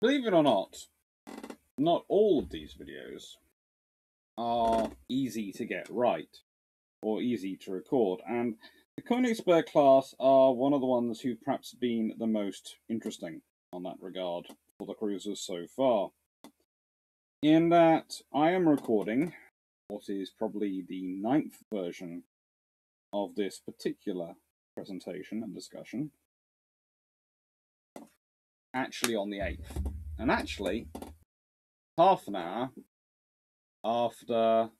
Believe it or not, not all of these videos are easy to get right or easy to record, and the Königsberg class are one of the ones who've perhaps been the most interesting on that regard for the cruisers so far. In that I am recording what is probably the ninth version of this particular presentation and discussion actually on the 8th. And actually, half an hour after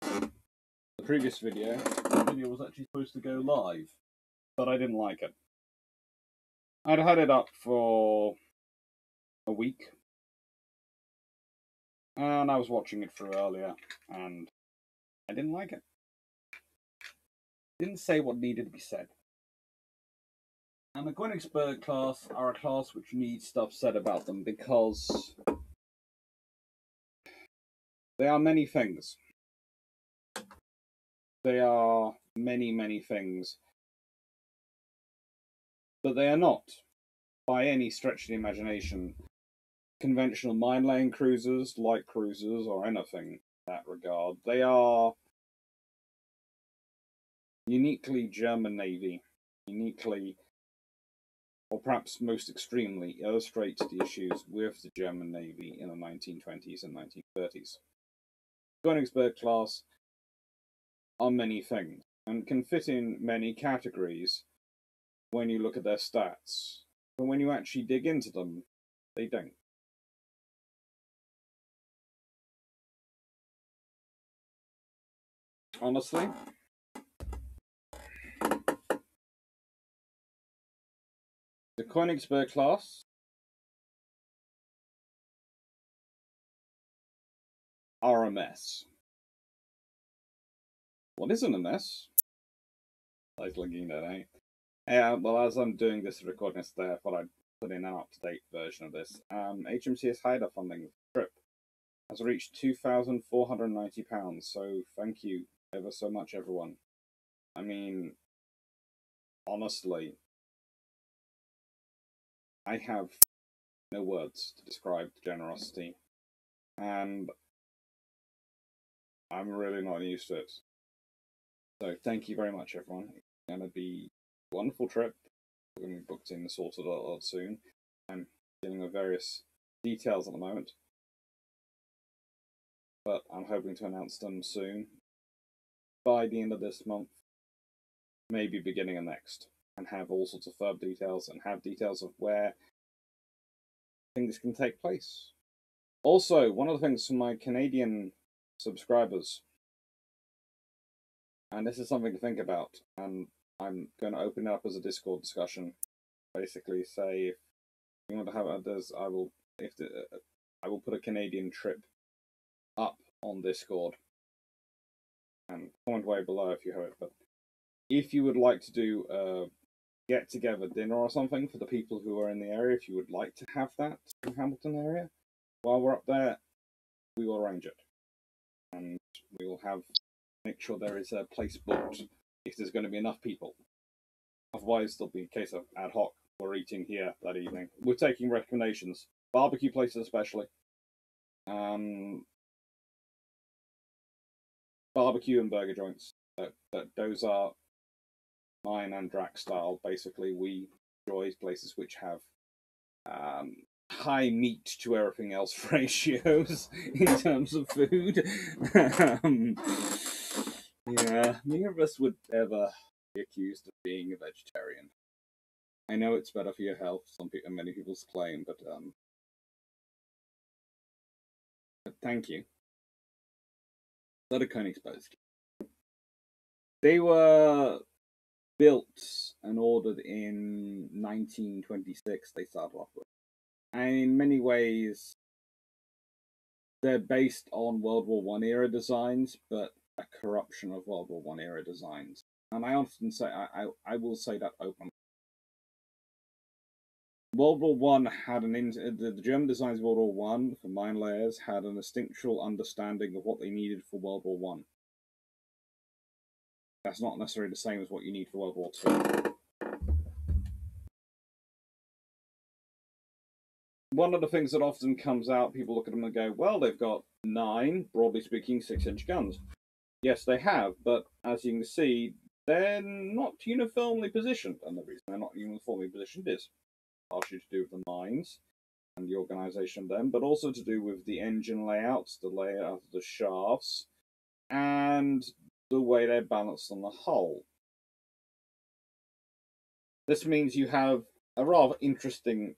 the previous video, the video was actually supposed to go live, but I didn't like it. I'd had it up for a week, and I was watching it through earlier, and I didn't like it. Didn't say what needed to be said. And the Königsberg class are a class which needs stuff said about them because they are many things. They are many, many things. But they are not, by any stretch of the imagination, conventional mine laying cruisers, light cruisers, or anything in that regard. They are uniquely German Navy, uniquely or perhaps most extremely, illustrates the issues with the German Navy in the 1920s and 1930s. Königsberg class are many things and can fit in many categories when you look at their stats, but when you actually dig into them, they don't. Honestly, The Königsberg class are a mess. What isn't a mess? Like looking at eh? Yeah, well, as I'm doing this recording today, I thought I'd put in an up-to-date version of this. Um, HMCS Haida funding trip has reached £2,490, so thank you ever so much, everyone. I mean, honestly, I have no words to describe the generosity, and I'm really not used to it. So thank you very much, everyone. It's gonna be a wonderful trip. We're gonna be booked in and sorted out soon. I'm dealing with various details at the moment, but I'm hoping to announce them soon. By the end of this month, maybe beginning of next and have all sorts of firm details and have details of where things can take place. Also, one of the things for my Canadian subscribers, and this is something to think about, and I'm going to open it up as a Discord discussion. Basically, say if you want to have others, I will if the, I will put a Canadian trip up on Discord and comment way below if you have it. But if you would like to do a get together dinner or something for the people who are in the area, if you would like to have that in Hamilton area, while we're up there, we will arrange it. And we will have make sure there is a place booked if there's going to be enough people. Otherwise, there'll be a case of ad hoc. We're eating here that evening. We're taking recommendations, barbecue places especially. Um, barbecue and burger joints. That, that those are mine and Drac style, basically we enjoy places which have um, high meat to everything else ratios in terms of food. um, yeah, neither of us would ever be accused of being a vegetarian. I know it's better for your health, some people, many people's claim, but um, but thank you. Let a Königsberg. They were built and ordered in 1926, they started off with. And in many ways, they're based on World War One era designs, but a corruption of World War One era designs. And I often say, I, I, I will say that openly. World War One had an the, the German designs of World War One for mine layers had an instinctual understanding of what they needed for World War One. That's not necessarily the same as what you need for World War Two. one of the things that often comes out, people look at them and go, well, they've got nine, broadly speaking, six inch guns. Yes, they have, but as you can see, they're not uniformly positioned. And the reason they're not uniformly positioned is partially to do with the mines and the organization of them, but also to do with the engine layouts, the layout of the shafts, and the way they're balanced on the whole. This means you have a rather interesting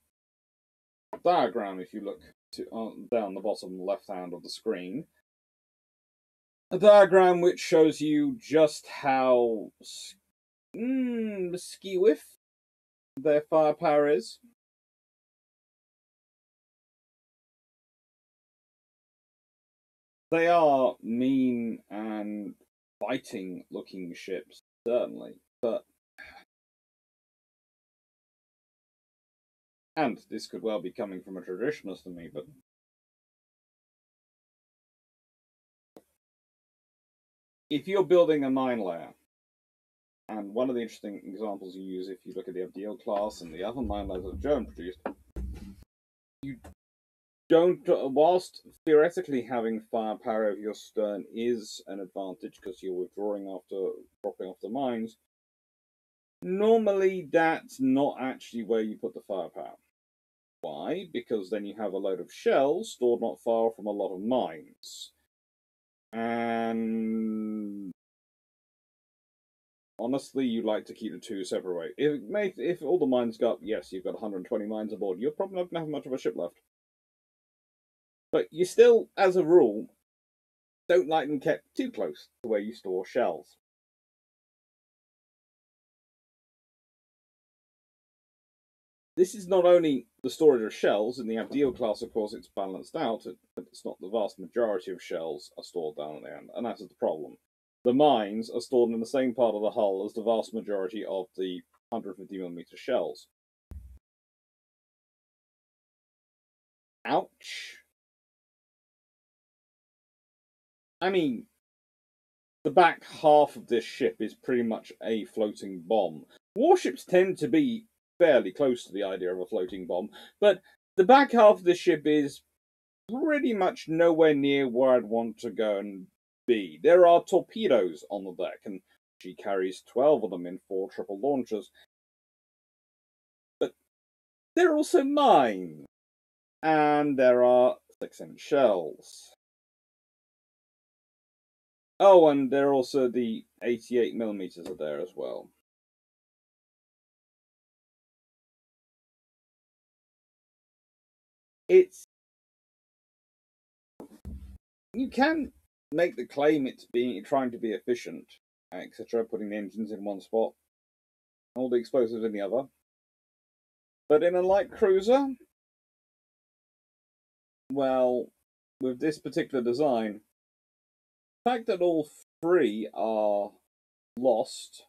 diagram if you look to, down the bottom left hand of the screen. A diagram which shows you just how mm, skew their firepower is. They are mean and fighting looking ships, certainly, but And this could well be coming from a traditionalist in me, but if you're building a mine layer, and one of the interesting examples you use if you look at the Abdiel class and the other mine layers that Joan produced, you don't, whilst theoretically having firepower over your stern is an advantage because you're withdrawing after dropping off the mines, normally that's not actually where you put the firepower. Why? Because then you have a load of shells stored not far from a lot of mines. And honestly, you'd like to keep the two separate. If if all the mines go up, yes, you've got 120 mines aboard. You're probably not going to have much of a ship left. But you still, as a rule, don't like them kept too close to where you store shells. This is not only the storage of shells, in the Abdiel class, of course, it's balanced out, but it's not the vast majority of shells are stored down at the end, and that is the problem. The mines are stored in the same part of the hull as the vast majority of the 150mm shells. Ouch. I mean, the back half of this ship is pretty much a floating bomb. Warships tend to be fairly close to the idea of a floating bomb, but the back half of the ship is pretty much nowhere near where I'd want to go and be. There are torpedoes on the deck, and she carries 12 of them in four triple launchers. But there are also mines, and there are 6 inch shells. Oh, and there are also the 88 millimeters are there as well. it's you can make the claim it's being trying to be efficient, etc., putting the engines in one spot, all the explosives in the other. But in a light cruiser, well, with this particular design, fact that all three are lost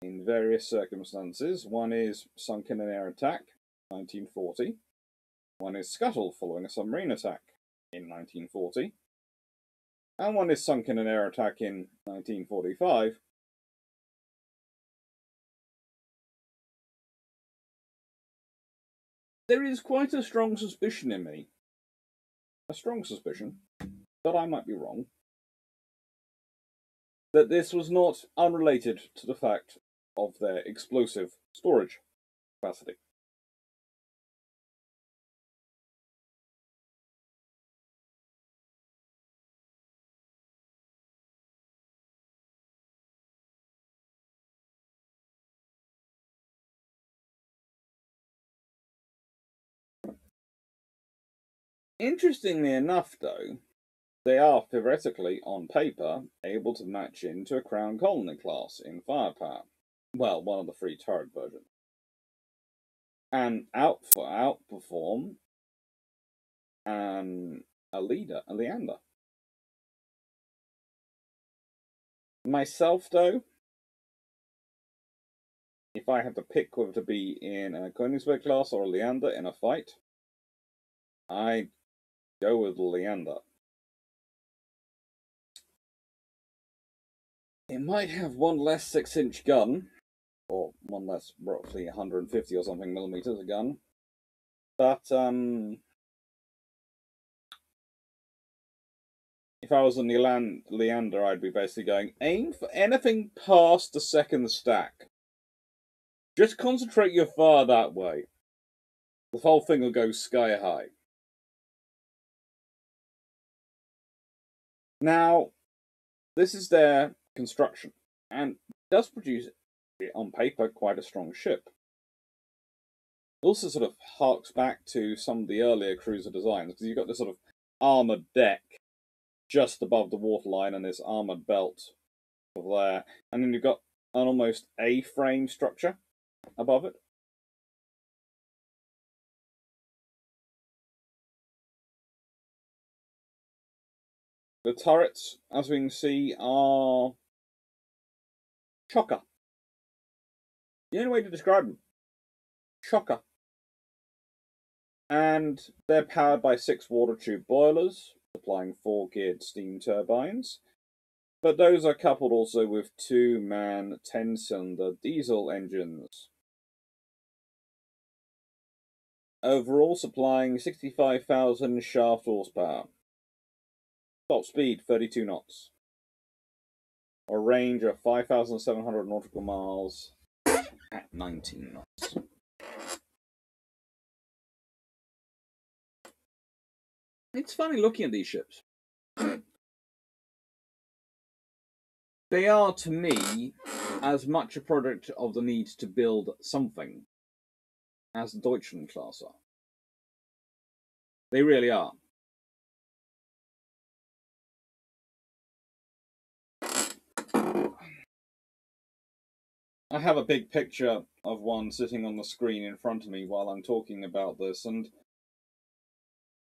in various circumstances. One is sunk in an air attack, 1940. One is scuttled following a submarine attack in 1940, and one is sunk in an air attack in 1945. There is quite a strong suspicion in me, a strong suspicion, but I might be wrong, that this was not unrelated to the fact of their explosive storage capacity. Interestingly enough, though, they are theoretically, on paper, able to match into a Crown Colony class in firepower. Well, one of the free turret versions. And out for outperform and a leader, a Leander. Myself, though, if I have to pick whether to be in a Königsberg class or a Leander in a fight, I Go with Leander. It might have one less 6 inch gun, or one less roughly 150 or something millimeters a gun, But um, if I was on the Leander, I'd be basically going aim for anything past the second stack. Just concentrate your fire that way. The whole thing will go sky high. Now, this is their construction, and does produce, on paper, quite a strong ship. It also sort of harks back to some of the earlier cruiser designs, because you've got this sort of armoured deck just above the waterline and this armoured belt there, and then you've got an almost A-frame structure above it. The turrets, as we can see, are chocker. The only way to describe them. Chocker. And they're powered by six water tube boilers, supplying four geared steam turbines. But those are coupled also with two MAN 10 cylinder diesel engines. Overall supplying 65,000 shaft horsepower. Top speed 32 knots. A range of 5,700 nautical miles at 19 knots. It's funny looking at these ships. They are, to me, as much a product of the need to build something as the Deutschland class are. They really are. I have a big picture of one sitting on the screen in front of me while I'm talking about this, and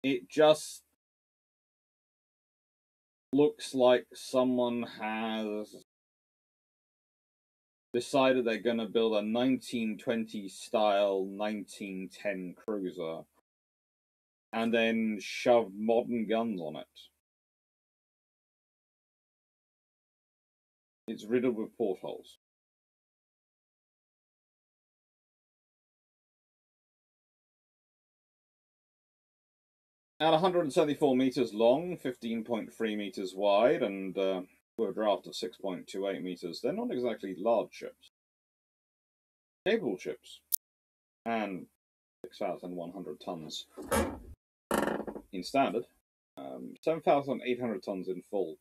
it just looks like someone has decided they're going to build a 1920 style 1910 cruiser and then shove modern guns on it. It's riddled with portholes. At 174 meters long, 15.3 meters wide, and uh, a draft of 6.28 meters, they're not exactly large ships. Capable ships, and 6,100 tons in standard, um, 7,800 tons in full.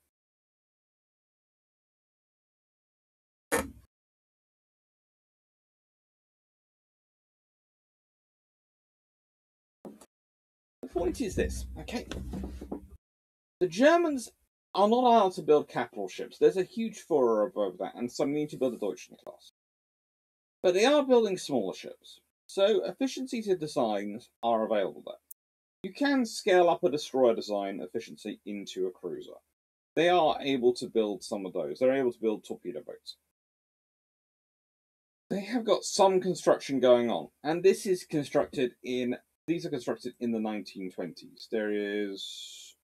The point is this, okay? The Germans are not allowed to build capital ships. There's a huge furor over that, and some need to build a Deutschland class. But they are building smaller ships, so efficiency to designs are available there. You can scale up a destroyer design efficiency into a cruiser. They are able to build some of those. They're able to build torpedo boats. They have got some construction going on, and this is constructed in these are constructed in the 1920s. There is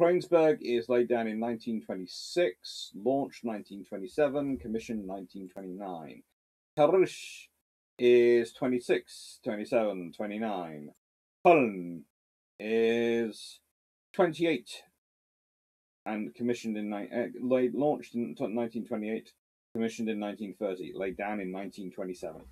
Königsberg is laid down in 1926, launched 1927, commissioned 1929. Karlsruhe is 26, 27, 29. Köln is 28 and commissioned in uh, laid, launched in 1928, commissioned in 1930, laid down in 1927.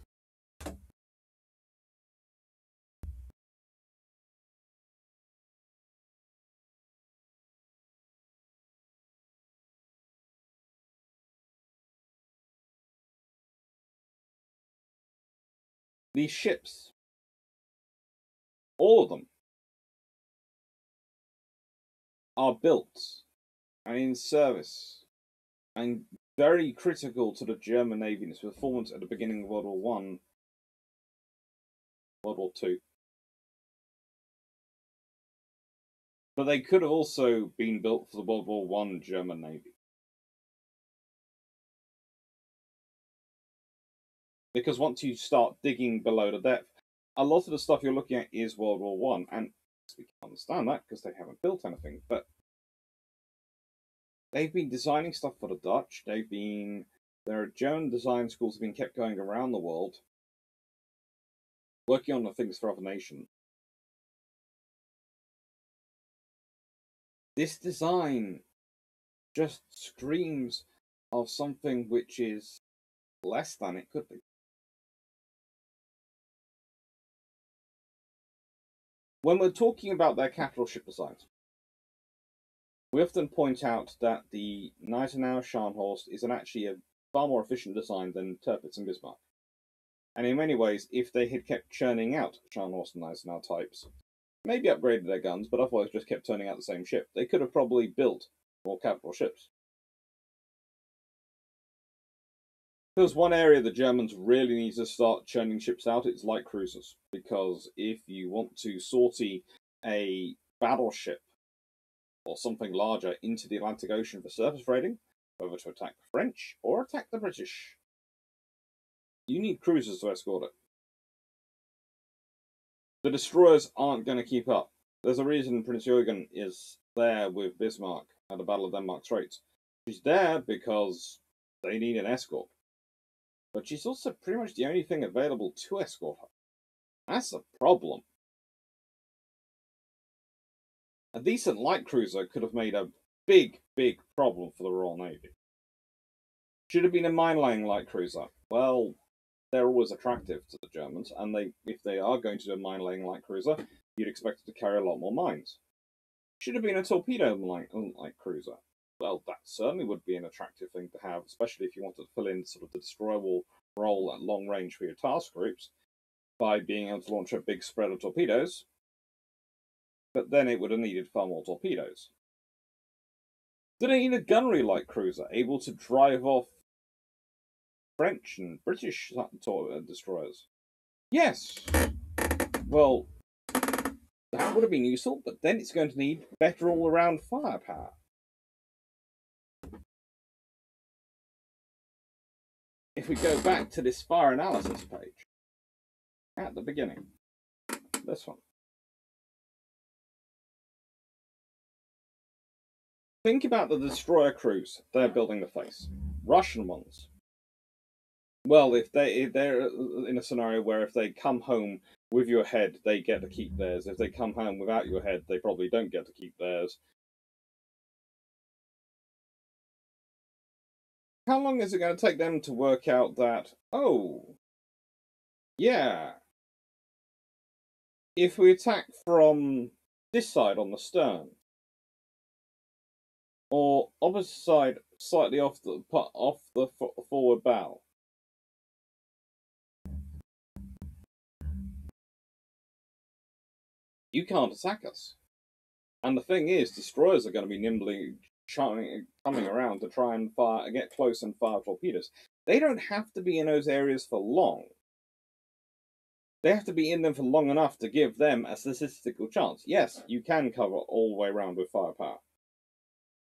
These ships, all of them, are built and in service and very critical to the German Navy in its performance at the beginning of World War One, World War Two. But they could have also been built for the World War One German Navy. Because once you start digging below the depth, a lot of the stuff you're looking at is World War One, and we can understand that because they haven't built anything. But they've been designing stuff for the Dutch. They've been there are German design schools have been kept going around the world. working on the things for other nations. This design just screams of something which is less than it could be. When we're talking about their capital ship designs, we often point out that the Gneisenau Scharnhorst is an actually a far more efficient design than Tirpitz and Bismarck. And in many ways, if they had kept churning out Scharnhorst and Gneisenau types, maybe upgraded their guns, but otherwise just kept turning out the same ship, they could have probably built more capital ships. There's one area the Germans really need to start churning ships out, it's light cruisers. Because if you want to sortie a battleship or something larger into the Atlantic Ocean for surface raiding, whether to attack the French or attack the British, you need cruisers to escort it. The destroyers aren't going to keep up. There's a reason Prinz Eugen is there with Bismarck at the Battle of Denmark Straits. He's there because they need an escort but she's also pretty much the only thing available to escort her. That's a problem. A decent light cruiser could have made a big, big problem for the Royal Navy. Should have been a mine-laying light cruiser. Well, they're always attractive to the Germans, and they, if they are going to do a mine-laying light cruiser, you'd expect it to carry a lot more mines. Should have been a torpedo light, light cruiser well, that certainly would be an attractive thing to have, especially if you wanted to fill in sort of the destroyer role at long range for your task groups by being able to launch a big spread of torpedoes. But then it would have needed far more torpedoes. Did it need a gunnery light cruiser able to drive off French and British uh, destroyers? Yes. Well, that would have been useful, but then it's going to need better all around firepower. If we go back to this fire analysis page at the beginning, this one. Think about the destroyer crews they're building the face. Russian ones. Well, if they if they're in a scenario where if they come home with your head, they get to keep theirs. If they come home without your head, they probably don't get to keep theirs. How long is it going to take them to work out that, oh, yeah, if we attack from this side on the stern, or opposite side slightly off the off the forward bow, you can't attack us. And the thing is, destroyers are going to be nimbly coming around to try and fire, get close and fire torpedoes. They don't have to be in those areas for long. They have to be in them for long enough to give them a statistical chance. Yes, you can cover all the way around with firepower.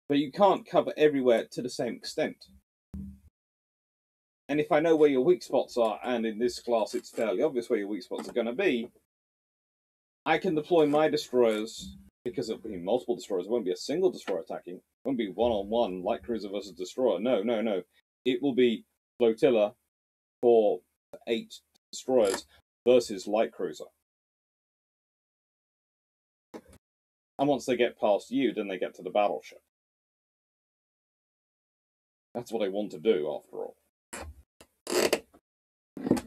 But you can't cover everywhere to the same extent. And if I know where your weak spots are, and in this class it's fairly obvious where your weak spots are going to be, I can deploy my destroyers because it'll be multiple destroyers. It won't be a single destroyer attacking. It won't be one on one light cruiser versus destroyer. No, no, no. It will be flotilla for eight destroyers versus light cruiser. And once they get past you, then they get to the battleship. That's what I want to do, after all.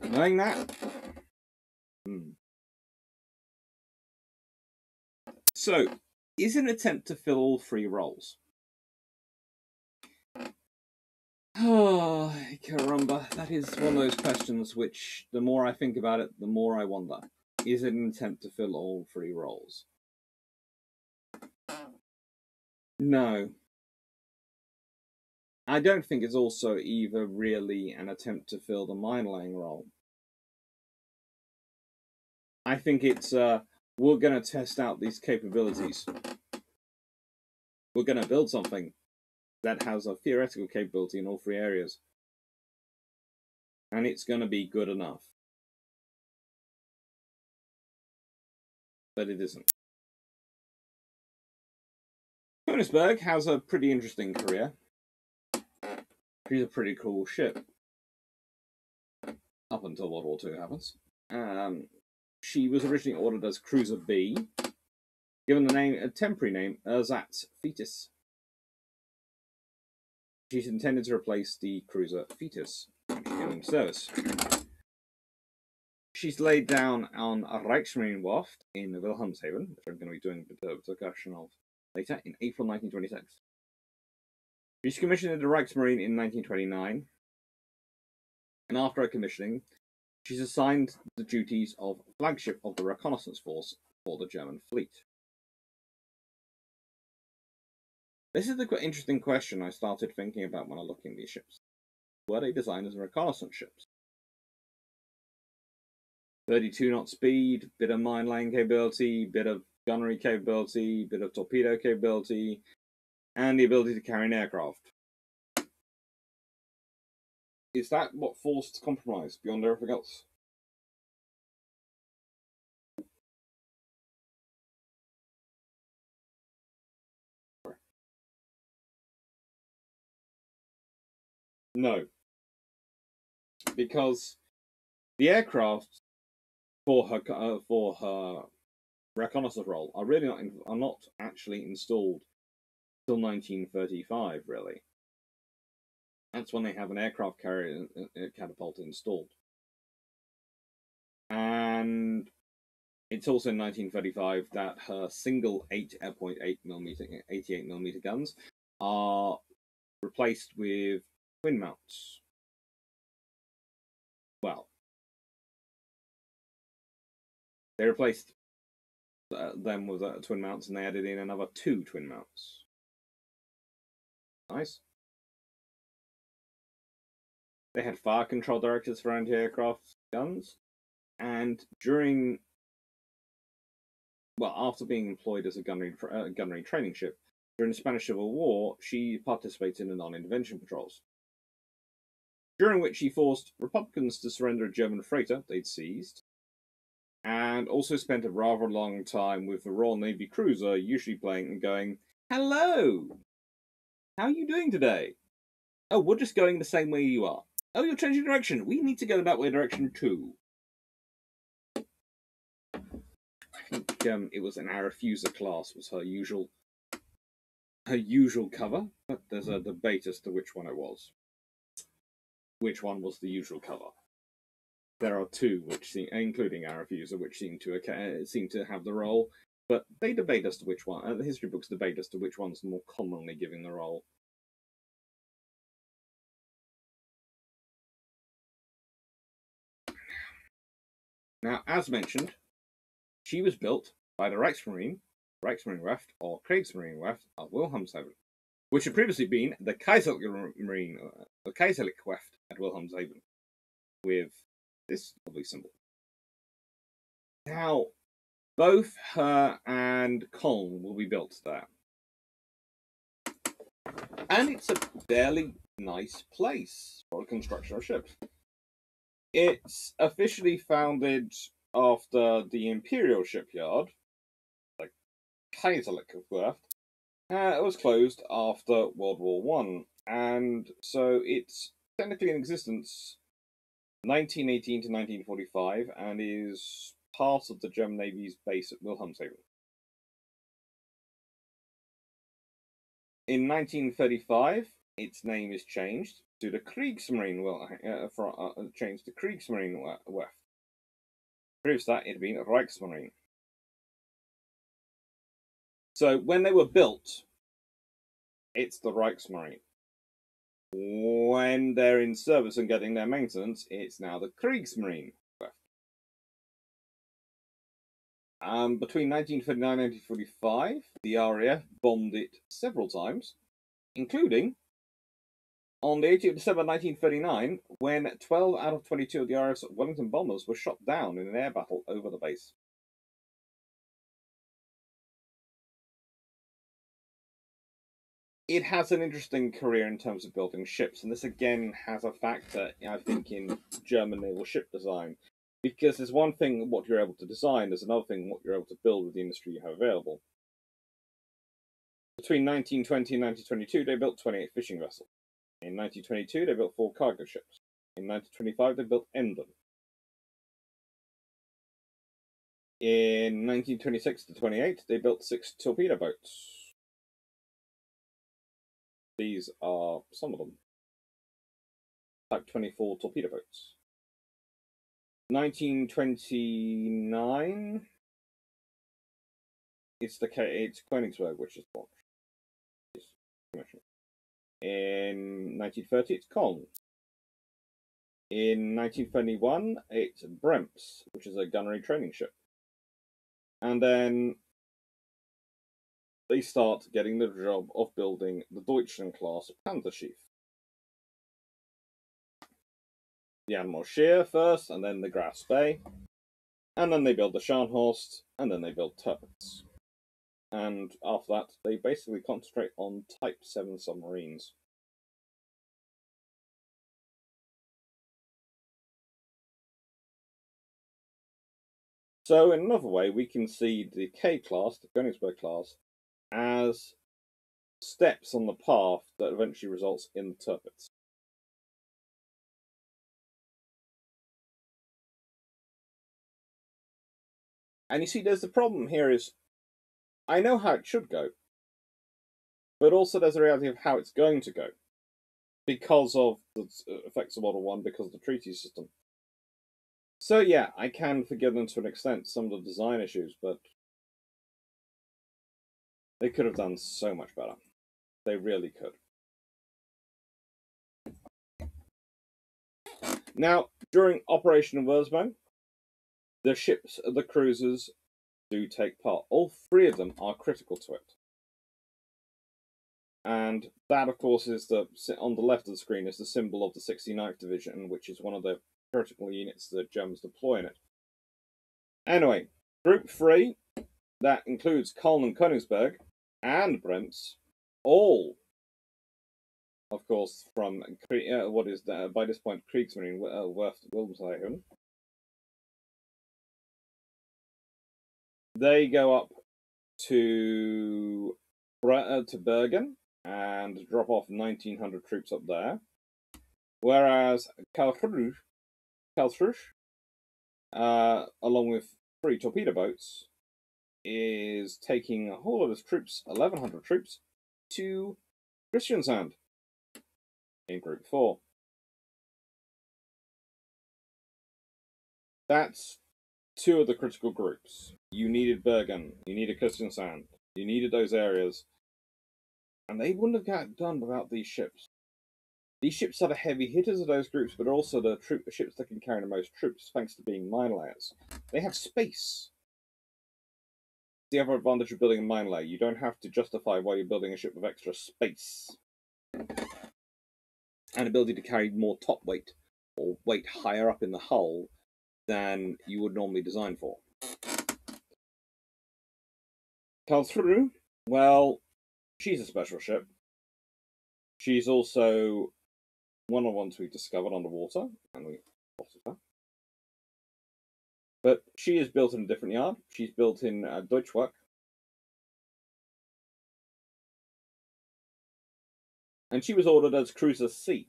Knowing that, hmm. So, is an attempt to fill all three roles? Oh, caramba. That is one of those questions which, the more I think about it, the more I wonder. Is it an attempt to fill all three roles? No. I don't think it's also either really an attempt to fill the mine laying role. I think it's uh, we're going to test out these capabilities. We're going to build something that has a theoretical capability in all three areas. And it's going to be good enough. But it isn't. Königsberg has a pretty interesting career. She's a pretty cool ship. Up until World War II happens. Um, she was originally ordered as Cruiser B, given the name a temporary name Ersatz Thetis. She's intended to replace the cruiser Thetis in service. She's laid down on a Reichsmarine Werft in Wilhelmshaven, which I'm going to be doing a discussion of later, in April 1926. She's commissioned in the Reichsmarine in 1929, and after her commissioning, she's assigned the duties of flagship of the reconnaissance force for the German fleet. This is the interesting question I started thinking about when I looked at these ships. Were they designed as reconnaissance ships? 32 knot speed, bit of mine laying capability, bit of gunnery capability, bit of torpedo capability, and the ability to carry an aircraft. Is that what forced compromise beyond everything else? No. Because the aircraft for her uh, for her reconnaissance role are really not in, are not actually installed till 1935. Really, that's when they have an aircraft carrier catapult installed, and it's also in 1935 that her single 8.8 millimeter 88 millimeter guns are replaced with twin mounts. Well, they replaced uh, them with uh, twin mounts and they added in another two twin mounts. Nice. They had fire control directors for anti-aircraft guns, and during, well, after being employed as a gunnery uh, gunnery training ship during the Spanish Civil War, she participated in the non-intervention patrols during which she forced Republicans to surrender a German freighter they'd seized, and also spent a rather long time with the Royal Navy cruiser, usually playing and going, Hello! How are you doing today? Oh, we're just going the same way you are. Oh, you're changing direction. We need to go that way direction too. I think um, it was an Arethusa class was her usual her usual cover, but there's a debate as to which one it was which one was the usual cover. There are two, which seem, including Arethusa, which seem to seem to have the role, but they debate as to which one. Uh, the history books debate as to which one's more commonly giving the role. Now, as mentioned, she was built by the Reichsmarine, Reichsmarine Werft, or Kriegsmarine Werft of Wilhelmshaven, which had previously been the Kaiserliche Marine, uh, the Kaiserliche Werft at Wilhelmshaven with this lovely symbol. Now, both her and Cologne will be built there. And it's a fairly nice place for the construction of ships. It's officially founded after the Imperial Shipyard, the Kaiserliche Werft. Uh, it was closed after World War One, and so it's technically in existence 1918 to 1945 and is part of the German Navy's base at Wilhelmshaven. In 1935, its name is changed to the Kriegsmarine, uh, for, uh, changed to Kriegsmarine Werft. Proves that, it had been Reichsmarine. So when they were built, it's the Reichsmarine. When they're in service and getting their maintenance, it's now the Kriegsmarine. Um, between 1939 and 1945, the RAF bombed it several times, including on the 18th of December 1939, when 12 out of 22 of the RAF's Wellington bombers were shot down in an air battle over the base. it has an interesting career in terms of building ships, and this again has a factor, I think, in German naval ship design. Because there's one thing what you're able to design, there's another thing what you're able to build with the industry you have available. Between 1920 and 1922, they built 28 fishing vessels. In 1922, they built four cargo ships. In 1925, they built Emden. In 1926 to 28, they built six torpedo boats. These are some of them. Type 24 torpedo boats. 1929, it's the it's Königsberg which is launched. In 1930, it's Köln. In 1931, it's Bremse, which is a gunnery training ship. And then they start getting the job of building the Deutschland class Panzerschiff. The Admiral Scheer first, and then the Graf Spee. And then they build the Scharnhorst, and then they build Tirpitz. And after that, they basically concentrate on Type 7 submarines. So, in another way, we can see the K class, the Königsberg class, as steps on the path that eventually results in the Tirpitz. And you see, there's the problem here is, I know how it should go, but also there's a reality of how it's going to go, because of the uh, effects of Model 1, because of the treaty system. So yeah, I can forgive them to an extent some of the design issues, but they could have done so much better. They really could. Now, during Operation Weserübung, the ships, the cruisers, do take part. All three of them are critical to it. And that, of course, is the on the left of the screen is the symbol of the 69th Division, which is one of the critical units that Germans deploy in it. Anyway, Group 3, that includes Köln and Königsberg, and Bremse, all, of course, from uh, what is the, by this point Kriegsmarine uh, Wilhelmshaven. They go up to uh, to Bergen and drop off 1,900 troops up there, whereas Karlsruhe Karlsruhe, uh, along with three torpedo boats, is taking a whole lot of his troops, 1,100 troops, to Kristiansand in Group 4. That's two of the critical groups. You needed Bergen, you needed Kristiansand, you needed those areas, and they wouldn't have got done without these ships. These ships are the heavy hitters of those groups, but also the troop, ships that can carry the most troops, thanks to being mine layers. They have space. The other advantage of building a mine layer, you don't have to justify why you're building a ship with extra space. And ability to carry more top weight, or weight higher up in the hull, than you would normally design for. Karlsruhe, well, she's a special ship. She's also one of the ones we discovered underwater, and we spotted her. But she is built in a different yard. She's built in uh, Deutsche Werke. And she was ordered as Cruiser C.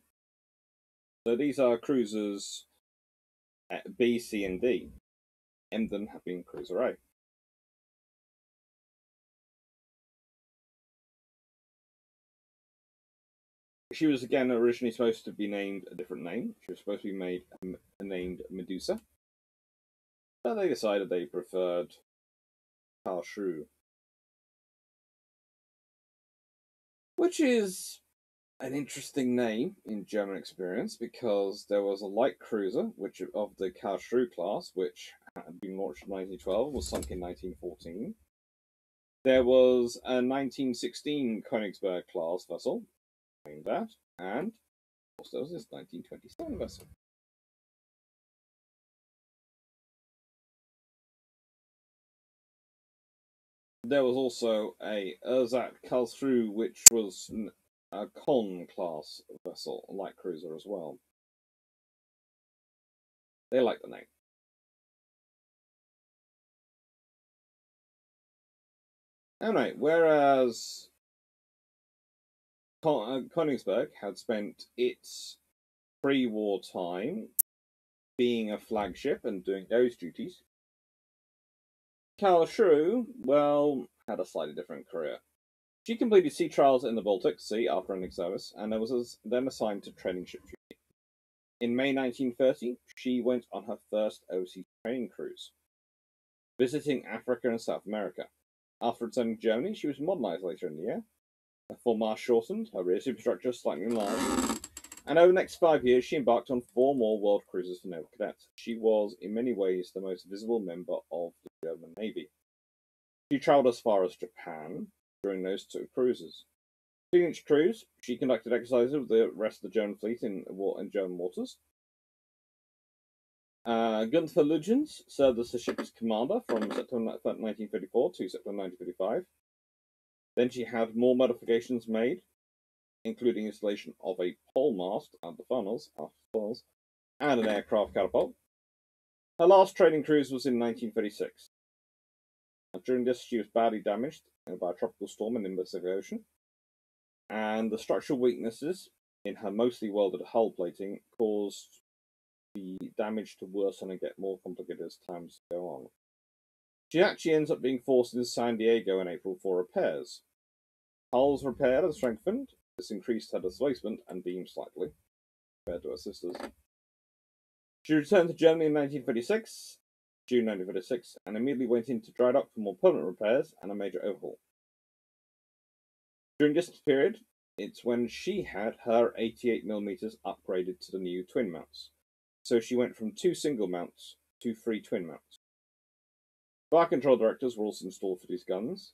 So these are cruisers B, C, and D. Emden have been Cruiser A. She was again originally supposed to be named a different name. She was supposed to be made um, named Medusa, but they decided they preferred Karlsruhe, which is an interesting name in German experience because there was a light cruiser, which of the Karlsruhe class, which had been launched in 1912, was sunk in 1914. There was a 1916 Königsberg class vessel, that, and also this 1927 vessel. There was also a Ersatz Karlsruhe, which was a Köln class vessel, light cruiser as well. They like the name. Anyway, whereas Uh, Königsberg had spent its pre-war time being a flagship and doing those duties. Shrew, well, had a slightly different career. She completed sea trials in the Baltic Sea after ending service, and was then assigned to training ship duty. In May 1930, she went on her first overseas training cruise, visiting Africa and South America. After returning to Germany, she was modernized later in the year. Her foremast shortened, her rear superstructure slightly enlarged, and over the next five years, she embarked on four more world cruises for naval cadets. She was, in many ways, the most visible member of the German Navy. She travelled as far as Japan during those two cruises. During each cruise, she conducted exercises with the rest of the German fleet in, in German waters. Uh, Gunther Lütjens served as the ship's commander from September 1934 to September 1935. Then she had more modifications made, including installation of a pole mast at the funnels, uh, funnels and an aircraft catapult. Her last training cruise was in 1936. During this, she was badly damaged by a tropical storm in the Pacific Ocean, and the structural weaknesses in her mostly welded hull plating caused the damage to worsen and get more complicated as times go on. She actually ends up being forced into San Diego in April for repairs. Hulls repaired and strengthened. This increased her displacement and beam slightly compared to her sisters. She returned to Germany in 1936, June 1936, and immediately went into dry dock for more permanent repairs and a major overhaul. During this period, it's when she had her 88mm upgraded to the new twin mounts. So she went from two single mounts to three twin mounts. Fire control directors were also installed for these guns,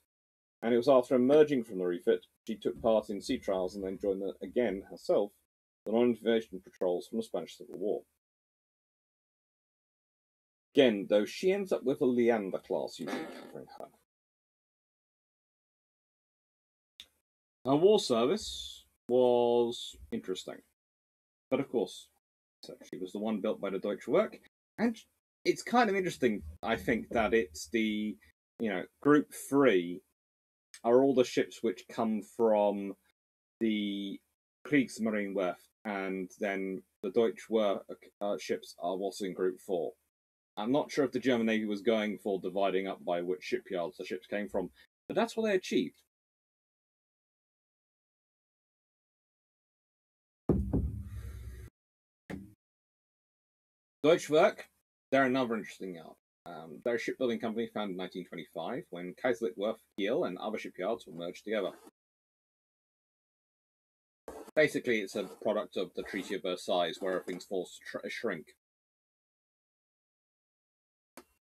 and it was after emerging from the refit she took part in sea trials and then joined the, again herself the non-invasion patrols from the Spanish Civil War. Again, though, she ends up with a Leander class usually covering her. Her war service was interesting. But of course, she was the one built by the Deutsche Werk. And it's kind of interesting, I think, that it's the, you know, Group 3 are all the ships which come from the Kriegsmarine Werft, and then the Deutsche Werk uh, ships are also in Group 4. I'm not sure if the German Navy was going for dividing up by which shipyards the ships came from, but that's what they achieved. Deutsche Werk, they're another interesting yard. Um, they're a shipbuilding company founded in 1925 when Kaiserliche Werft Kiel and other shipyards were merged together. Basically, it's a product of the Treaty of Versailles where everything's forced to tr- shrink.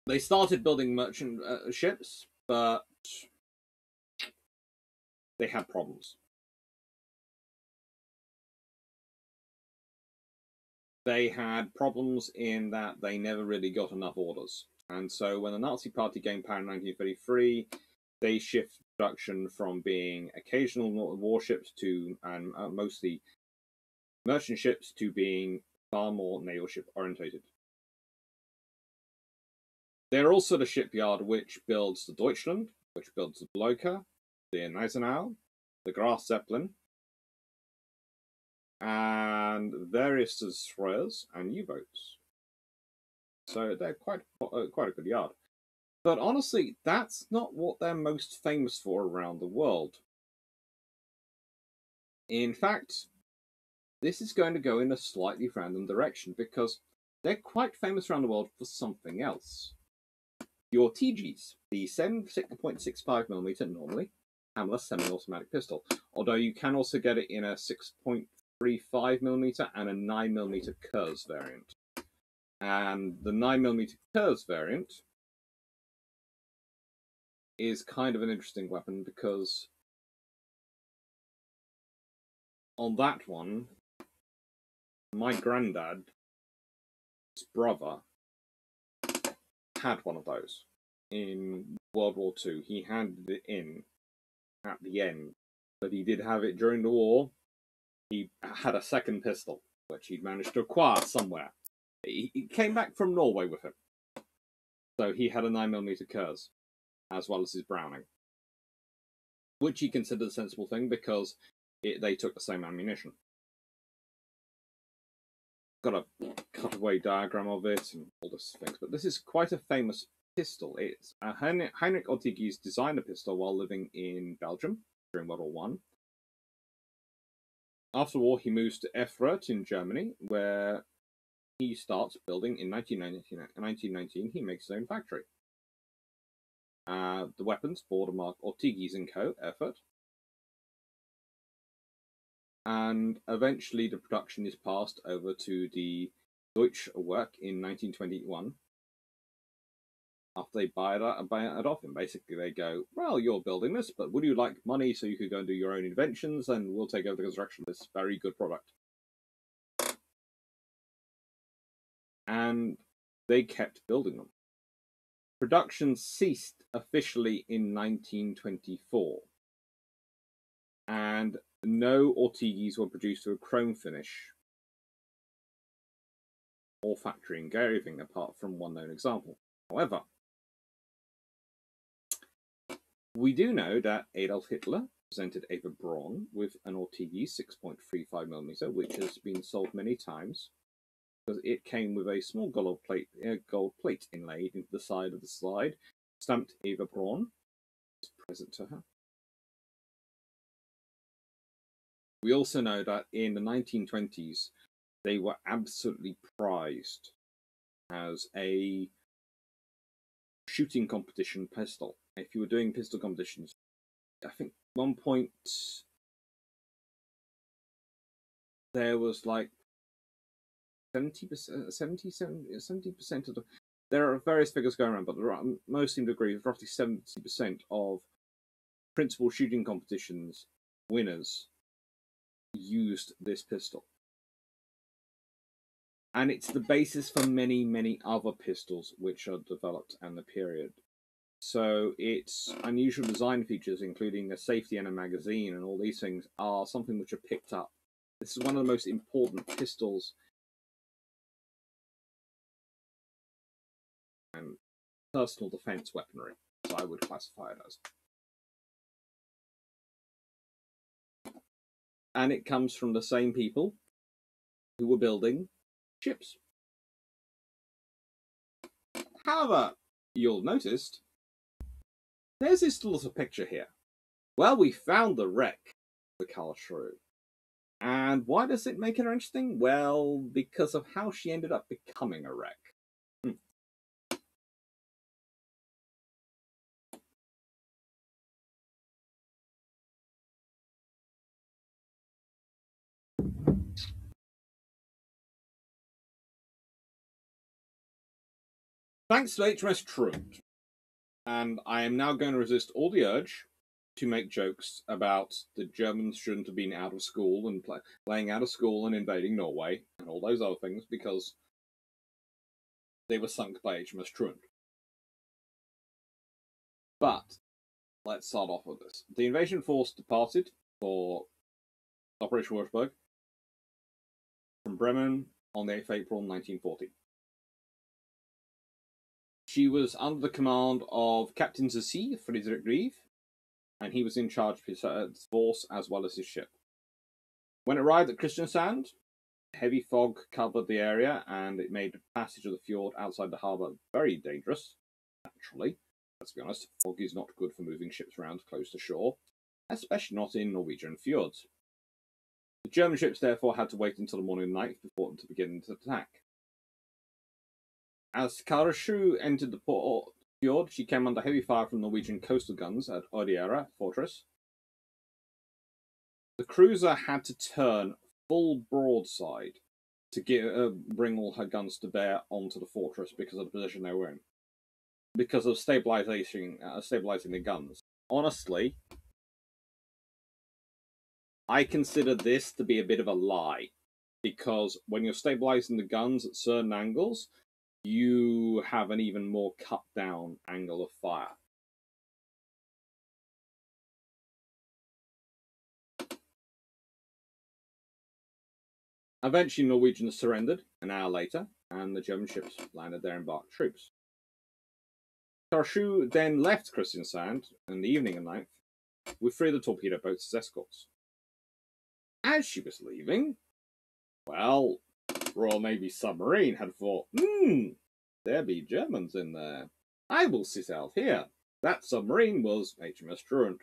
They started building merchant uh, ships, but they had problems. They had problems in that they never really got enough orders. And so when the Nazi Party gained power in 1933, they shift production from being occasional warships to, and uh, mostly merchant ships, to being far more naval ship orientated. They're also the shipyard which builds the Deutschland, which builds the Blücher, the Gneisenau, the Graf Zeppelin, and various destroyers and U-boats. So they're quite uh, quite a good yard. But honestly, that's not what they're most famous for around the world. In fact, this is going to go in a slightly random direction because they're quite famous around the world for something else. Ortgies, the 7.65mm normally, hammerless semi-automatic pistol, although you can also get it in a 6.35mm and a 9mm Kurz variant. And the 9mm Kurz variant is kind of an interesting weapon because on that one, my granddad's brother had one of those in World War Two. He handed it in at the end, but he did have it during the war. He had a second pistol, which he'd managed to acquire somewhere. He, he came back from Norway with him. So he had a 9mm Kurz, as well as his Browning. Which he considered a sensible thing because it, they took the same ammunition got a cutaway diagram of it and all those things. But this is quite a famous pistol It's Heinrich Ortgies designed a pistol while living in Belgium during World War One. After war, he moves to Erfurt in Germany, where he starts building in 1919. 1919 he makes his own factory. Uh, the weapons bore the mark Ortgies & Co., Erfurt. And eventually the production is passed over to the Deutsche Werk in 1921. After they buy it, uh, buy it off him, basically they go, well, you're building this, but would you like money so you could go and do your own inventions and we'll take over the construction of this very good product. And they kept building them. Production ceased officially in 1924, and no Ortgies were produced with a chrome finish or factory engraving, apart from one known example. However, we do know that Adolf Hitler presented Eva Braun with an Ortgies 6.35mm, which has been sold many times because it came with a small gold plate, uh, gold plate inlaid into the side of the slide, stamped Eva Braun, present to her. We also know that in the 1920s, they were absolutely prized as a shooting competition pistol. If you were doing pistol competitions, I think one point there was like 70%, uh, 70, percent of the. There are various figures going around, but are, um, most seem to agree roughly 70% of principal shooting competitions winners used this pistol. And it's the basis for many, many other pistols which are developed in the period. So its unusual design features, including a safety and a magazine and all these things, are something which are picked up. This is one of the most important pistols and personal defense weaponry, as I would classify it as. And it comes from the same people who were building ships. However, you'll notice there's this little picture here. Well, we found the wreck, the Karlsruhe. And why does it make it interesting? Well, because of how she ended up becoming a wreck. Hmm. Thanks to HMS Truant. And I am now going to resist all the urge to make jokes about the Germans shouldn't have been out of school and play, playing out of school and invading Norway and all those other things because they were sunk by HMS Truant. But let's start off with this. The invasion force departed for Operation Weserübung from Bremen on the 8th of April 1940. She was under the command of Captain Zassi, Friedrich Grieve, and he was in charge of his uh, force as well as his ship. When it arrived at Kristiansand, heavy fog covered the area and it made the passage of the fjord outside the harbour very dangerous, naturally. Let's be honest, fog is not good for moving ships around close to shore, especially not in Norwegian fjords. The German ships therefore had to wait until the morning of the 9th before to begin to attack. As Karlsruhe entered the port fjord, she came under heavy fire from Norwegian coastal guns at Odderøya fortress. The cruiser had to turn full broadside to get, uh, bring all her guns to bear onto the fortress because of the position they were in. Because of stabilizing, uh, stabilizing the guns. Honestly, I consider this to be a bit of a lie. Because when you're stabilizing the guns at certain angles, you have an even more cut down angle of fire. Eventually, Norwegians surrendered an hour later, and the German ships landed their embarked troops. Karlsruhe then left Kristiansand in the evening of 9th with three of the torpedo boats as escorts. As she was leaving, well, Royal Navy submarine had thought, hmm, there be Germans in there. I will sit out here. That submarine was HMS Truant.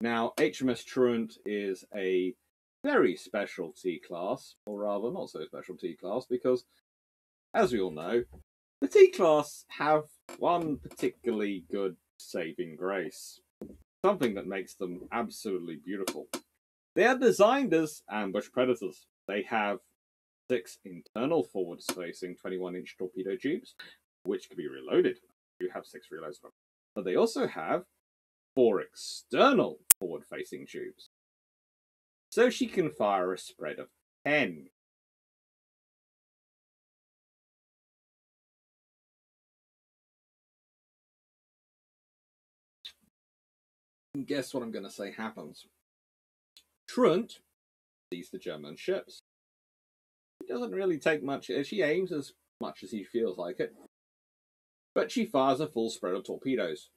Now, HMS Truant is a very special T class, or rather, not so special T class, because, as we all know, the T class have one particularly good saving grace. Something that makes them absolutely beautiful. They are designed as ambush predators. They have six internal forwards facing 21 inch torpedo tubes, which can be reloaded. You have six reloads. But they also have four external forward facing tubes. So she can fire a spread of 10. And guess what I'm going to say happens? Truant sees the German ships. It doesn't really take much. She aims as much as he feels like it. But she fires a full spread of torpedoes.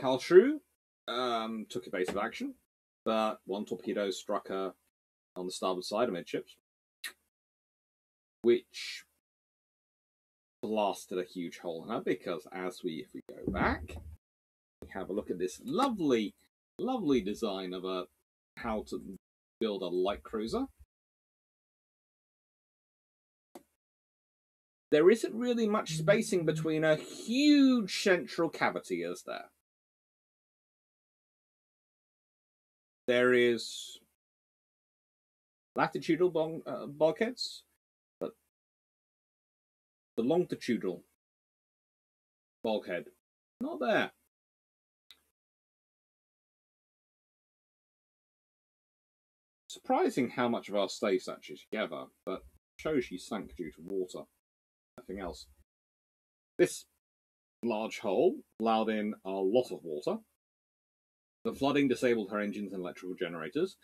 Karlsruhe um, took evasive action, but one torpedo struck her on the starboard side amidships, which blasted a huge hole in her because as we if we go back, we have a look at this lovely, lovely design of a how to build a light cruiser. There isn't really much spacing between a huge central cavity, is there? There is latitudinal bon- uh, bulkheads, but the longitudinal bulkhead not there. Surprising how much of our stays actually together, but shows she sank due to water. Nothing else. This large hole allowed in a lot of water, the flooding disabled her engines and electrical generators,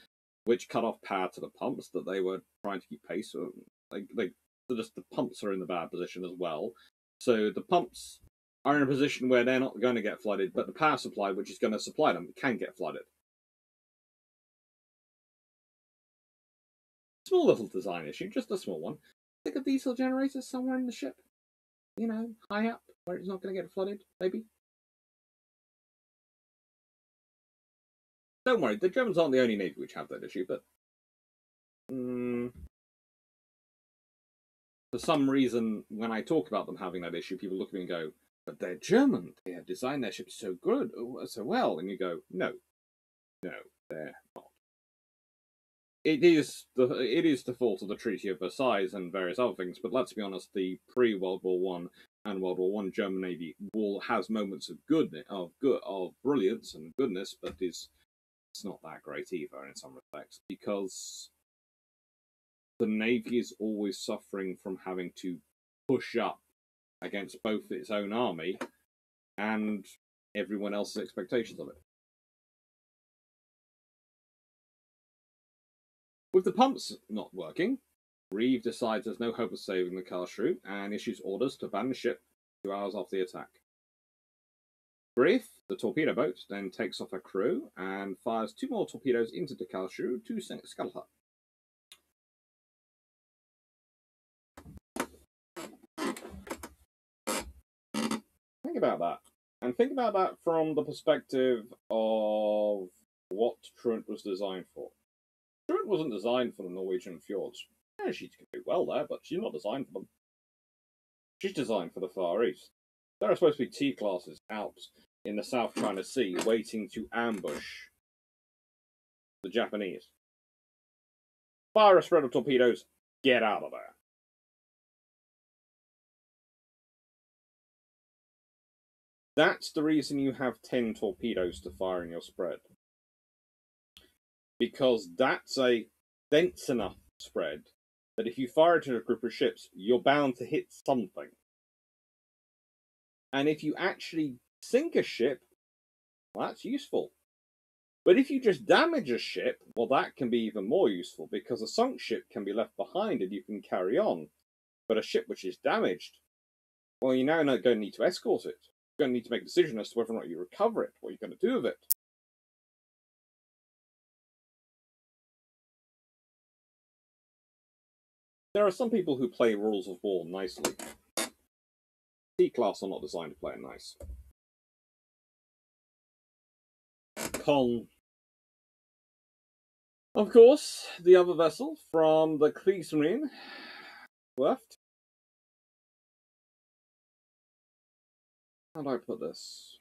which cut off power to the pumps that they were trying to keep pace with. Like, they, just the pumps are in the bad position as well. So the pumps are in a position where they're not going to get flooded, but the power supply, which is going to supply them, can get flooded. Small little design issue, just a small one. Think a diesel generator somewhere in the ship. You know, high up, where it's not going to get flooded, maybe. Don't worry, the Germans aren't the only navy which have that issue, but mm, for some reason, when I talk about them having that issue, people look at me and go, "But they're German. They have designed their ships so good, so well." And you go, "No, no, they're not." It is the it is the fault of the Treaty of Versailles and various other things, but let's be honest, the pre World War One and World War One German Navy will has moments of good of good of brilliance and goodness, but is it's not that great either in some respects because the Navy is always suffering from having to push up against both its own army and everyone else's expectations of it. With the pumps not working, Rieve decides there's no hope of saving the Karlsruhe and issues orders to abandon the ship two hours after the attack. Greif, the torpedo boat, then takes off her crew and fires two more torpedoes into the Karlsruhe to scuttle her. Think about that. And think about that from the perspective of what Truant was designed for. Truant wasn't designed for the Norwegian fjords. Yeah, she can do well there, but she's not designed for them. She's designed for the Far East. There are supposed to be T classes Alps in the South China Sea waiting to ambush the Japanese. Fire a spread of torpedoes, get out of there. That's the reason you have 10 torpedoes to fire in your spread. Because that's a dense enough spread that if you fire it at a group of ships, you're bound to hit something. And if you actually sink a ship, well, that's useful. But if you just damage a ship, well, that can be even more useful because a sunk ship can be left behind and you can carry on. But a ship which is damaged, well, you're now not going to need to escort it. You're going to need to make a decision as to whether or not you recover it, what you're going to do with it. There are some people who play rules of war nicely. Sea class are not designed to play it nice. Con. Of course, the other vessel from the Kriegsmarine left. How do I put this?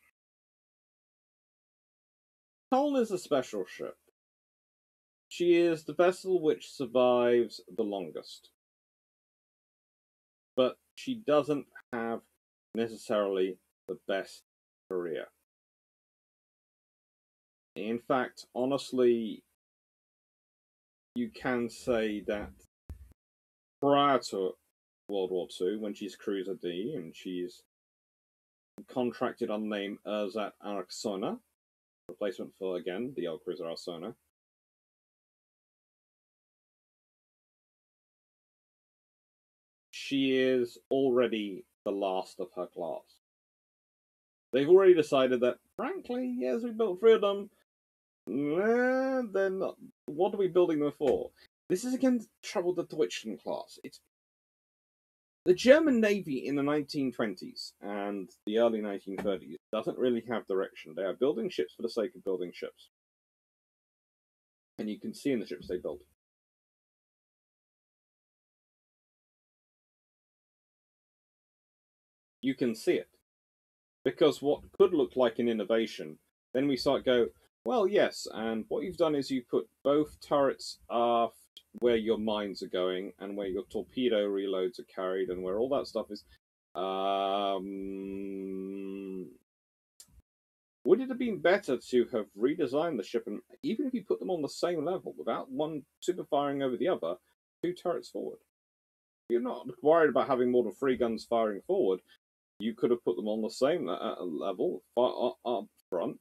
Köln is a special ship. She is the vessel which survives the longest. She doesn't have necessarily the best career. In fact, honestly, you can say that prior to World War II, when she's Cruiser D and she's contracted on name Ersatz Arcona, replacement for, again, the old Cruiser Arcona, she is already the last of her class. They've already decided that, frankly, yes, we built three of them. Nah, then what are we building them for? This is again trouble the Deutschland class. It's the German Navy in the 1920s and the early 1930s doesn't really have direction. They are building ships for the sake of building ships. And you can see in the ships they build. You can see it. Because what could look like an innovation, then we start go, well, yes, and what you've done is you put both turrets aft where your mines are going and where your torpedo reloads are carried and where all that stuff is. Um, would it have been better to have redesigned the ship and even if you put them on the same level without one super firing over the other, two turrets forward? You're not worried about having more than three guns firing forward you could have put them on the same uh, level up front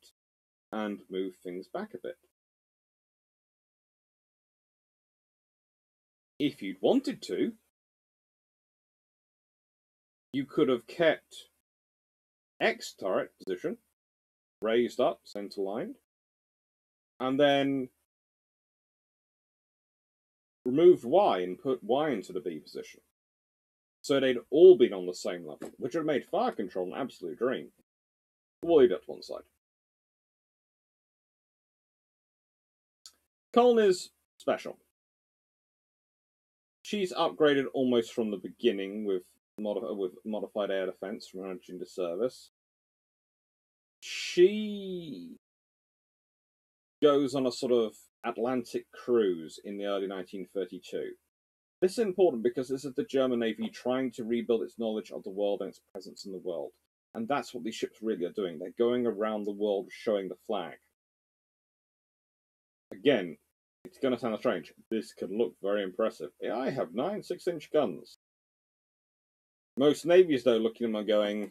and move things back a bit. If you'd wanted to, you could have kept X turret position raised up, center lined, and then removed Y and put Y into the B position. So they'd all been on the same level, which would have made fire control an absolute dream. We'll leave that to one side. Köln is special. She's upgraded almost from the beginning with, with modified air defense from entering the service. She goes on a sort of Atlantic cruise in the early 1932 this is important because this is the German Navy trying to rebuild its knowledge of the world and its presence in the world. And that's what these ships really are doing. They're going around the world showing the flag. Again, it's going to sound strange. This could look very impressive. I have nine six inch guns. Most navies, though, looking at them are going,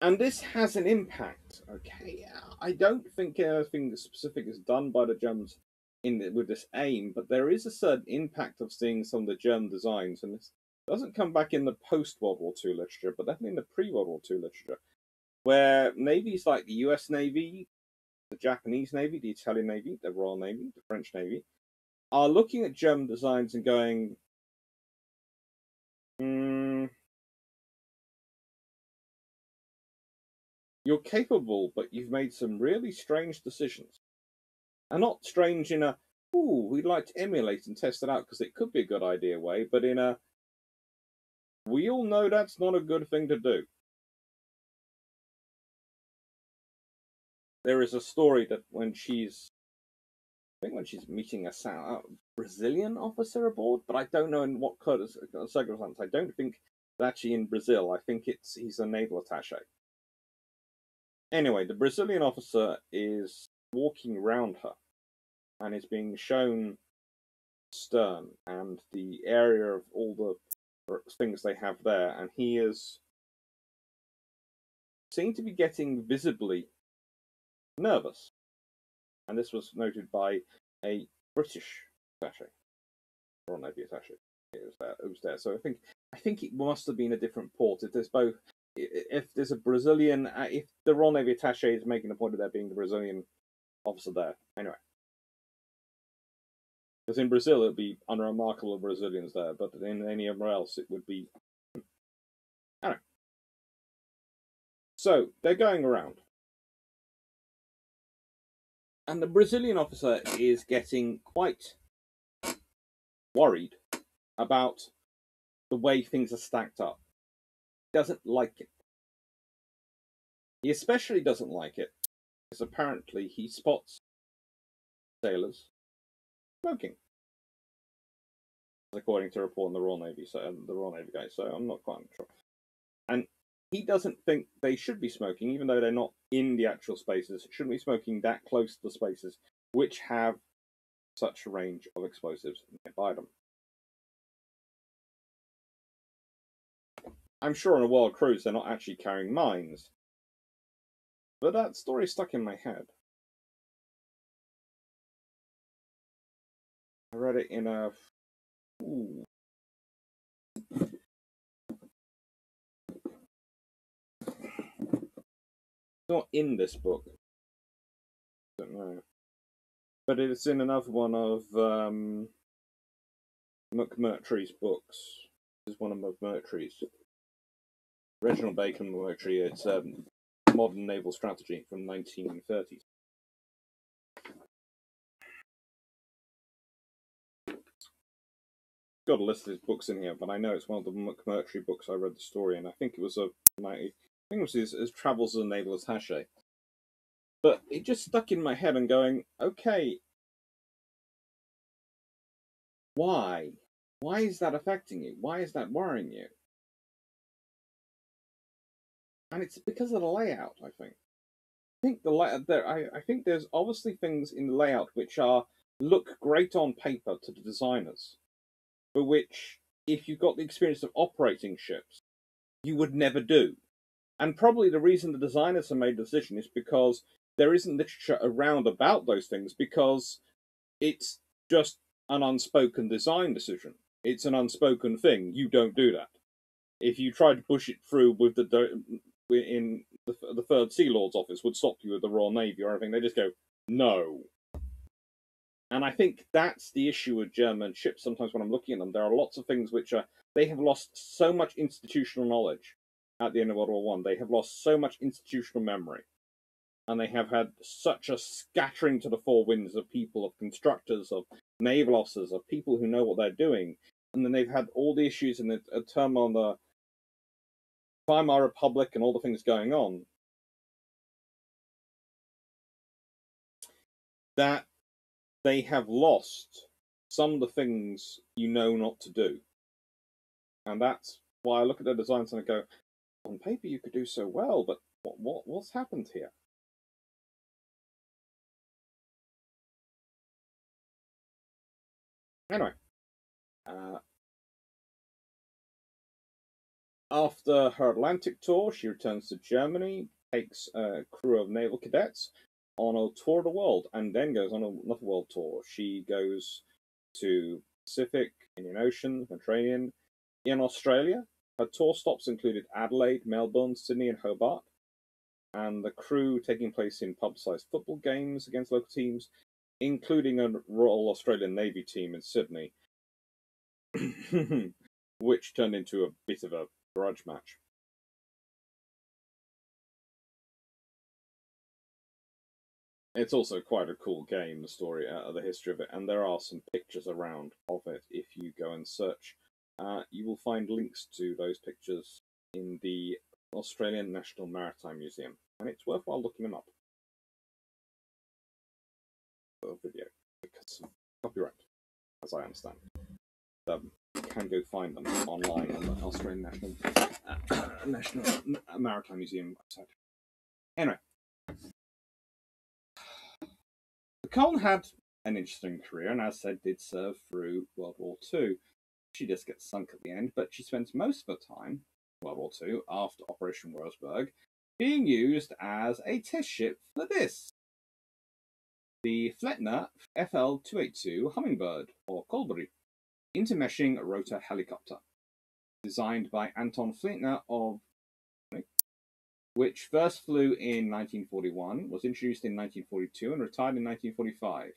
and this has an impact. Okay, I don't think anything specific is done by the Germans in the, with this aim, but there is a certain impact of seeing some of the German designs, and this doesn't come back in the post World War II literature, but definitely in the pre World War II literature, where navies like the U.S. Navy, the Japanese Navy, the Italian Navy, the Royal Navy, the French Navy, are looking at German designs and going, hmm, You're capable, but you've made some really strange decisions. And not strange in a, ooh, we'd like to emulate and test it out because it could be a good idea way, but in a, we all know that's not a good thing to do. There is a story that when she's, I think when she's meeting a South Brazilian officer aboard, but I don't know in what circumstance. I don't think it's actually in Brazil. I think it's he's a naval attaché. Anyway, the Brazilian officer is walking around her and is being shown stern and the area of all the things they have there, and he is seen to be getting visibly nervous. And this was noted by a British attaché, or Navy attaché. It was there. It was there. So I think I think it must have been a different port. If there's both if there's a Brazilian, uh, if the Royal Navy attaché is making a point of there being the Brazilian officer there. Anyway, Because in Brazil, it would be unremarkable Brazilians there, but in anywhere else, it would be. Anyway. So, they're going around. And the Brazilian officer is getting quite worried about the way things are stacked up. Doesn't like it. He especially doesn't like it because apparently he spots sailors smoking, according to a report in the Royal Navy. So um, the Royal Navy guy. So I'm not quite sure. And he doesn't think they should be smoking, even though they're not in the actual spaces. Shouldn't be smoking that close to the spaces which have such a range of explosives nearby them. I'm sure on a world cruise they're not actually carrying mines. But that story stuck in my head. I read it in a. Ooh. not in this book. I don't know. But it's in another one of um, McMurtrie's books. This is one of McMurtrie's. Reginald Bacon McMurtrie. It's um, Modern Naval Strategy from 1930s. Got a list of his books in here, but I know it's one of the McMurtrie books I read the story in. I think it was a think it was his, his travels as a naval attaché. But it just stuck in my head and going, okay, why? Why is that affecting you? Why is that worrying you? And it's because of the layout, I think. I think the layout there. I, I think there's obviously things in the layout which are look great on paper to the designers, but which, if you've got the experience of operating ships, you would never do. And probably the reason the designers have made the decision is because there isn't literature around about those things because it's just an unspoken design decision. It's an unspoken thing. You don't do that. If you try to push it through with the in the, the third Sea Lord's office would stop you with the Royal Navy or anything, they just go no. And I think that's the issue with German ships. Sometimes when I'm looking at them, there are lots of things which are they have lost so much institutional knowledge at the end of World War One. They have lost so much institutional memory, and they have had such a scattering to the four winds of people, of constructors, of naval officers, of people who know what they're doing, and then they've had all the issues in the a term on the Weimar Republic and all the things going on. That they have lost some of the things you know not to do. And that's why I look at their designs and I go, on paper you could do so well, but what, what what's happened here? Anyway, uh, after her Atlantic tour, she returns to Germany, takes a crew of naval cadets on a tour of the world, and then goes on another world tour. She goes to Pacific, Indian Ocean, Mediterranean, in Australia, her tour stops included Adelaide, Melbourne, Sydney, and Hobart, and the crew taking place in pub-sized football games against local teams, including a Royal Australian Navy team in Sydney, which turned into a bit of a grudge match. It's also quite a cool game, the story, uh, the history of it, and there are some pictures around of it if you go and search uh, you will find links to those pictures in the Australian National Maritime Museum, and it's worthwhile looking them up. Video, because copyright, as I understand. Um, can go find them online on the Australian National uh, National Maritime Museum website. Anyway, the Köln had an interesting career, and as I said, did serve through World War Two. She just gets sunk at the end, but she spends most of her time, World War II, after Operation Weserübung, being used as a test ship for this. The Flettner FL-282 Hummingbird, or Kolibri, intermeshing rotor helicopter, designed by Anton Flettner of which first flew in 1941, was introduced in 1942, and retired in 1945.